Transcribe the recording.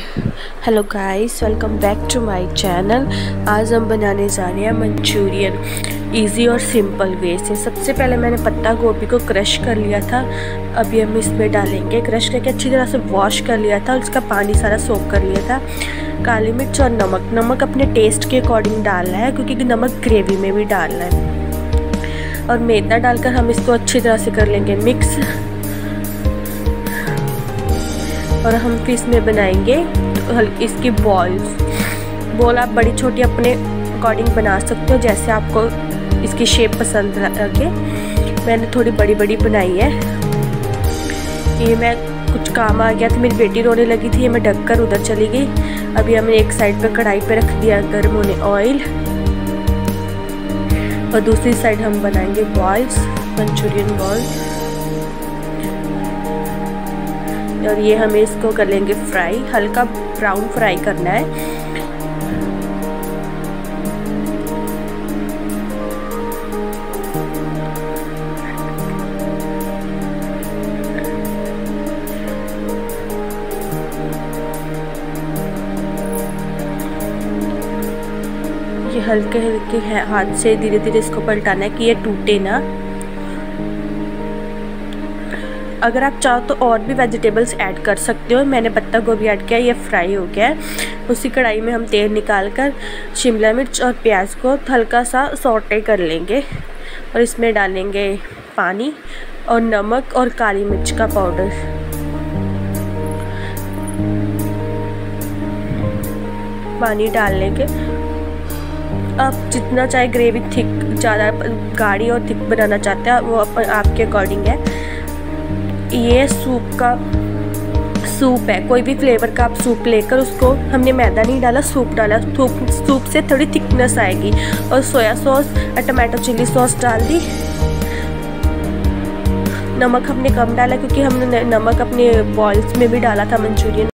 Hello guys welcome back to my channel आज हम बनाने जा रहे हैं मंचूरियन इजी और सिंपल वे से। सबसे पहले मैंने पत्ता गोभी को क्रश कर लिया था। अभी हम इसमें डालेंगे क्रश करके अच्छी तरह से वॉश कर लिया था और इसका पानी सारा सोख कर लिया था। काली मिर्च और नमक। नमक अपने टेस्ट के अकॉर्डिंग डालना है, क्योंकि नमक ग्रेवी में भी डालना है। और मैदा डालकर हम इसको अच्छी तरह से कर लेंगे मिक्स और हम फिर इसमें बनाएँगे इसकी बॉल्स बॉल आप बड़ी छोटी अपने अकॉर्डिंग बना सकते हो, जैसे आपको इसकी शेप पसंद लगे। मैंने थोड़ी बड़ी बड़ी बनाई है। ये मैं कुछ काम आ गया था, मेरी बेटी रोने लगी थी मैं ढककर उधर चली गई। अभी हमने एक साइड पर कढ़ाई पर रख दिया गर्म होने ऑयल और दूसरी साइड हम बनाएँगे बॉल्स मंचूरियन बॉल्स और ये हमें इसको कर लेंगे फ्राई। हल्का ब्राउन फ्राई करना है। ये हल्के हल्के हाथ से धीरे धीरे इसको पलटाना है कि ये टूटे ना। अगर आप चाहो तो और भी वेजिटेबल्स ऐड कर सकते हो। मैंने पत्ता गोभी ऐड किया, ये फ्राई हो गया है। उसी कढ़ाई में हम तेल निकाल कर शिमला मिर्च और प्याज को हल्का सा सोटे कर लेंगे और इसमें डालेंगे पानी और नमक और काली मिर्च का पाउडर। पानी डाल लेंगे। आप जितना चाहे ग्रेवी थिक, ज़्यादा गाढ़ी और थिक बनाना चाहते हैं, वो अपन आपके अकॉर्डिंग है। ये सूप का सूप है, कोई भी फ्लेवर का आप सूप लेकर उसको हमने मैदा नहीं डाला, सूप डाला। सूप सूप से थोड़ी थिकनेस आएगी। और सोया सॉस और टमाटो चिली सॉस डाल दी। नमक हमने कम डाला क्योंकि हमने नमक अपने बॉल्स में भी डाला था मंचूरियन।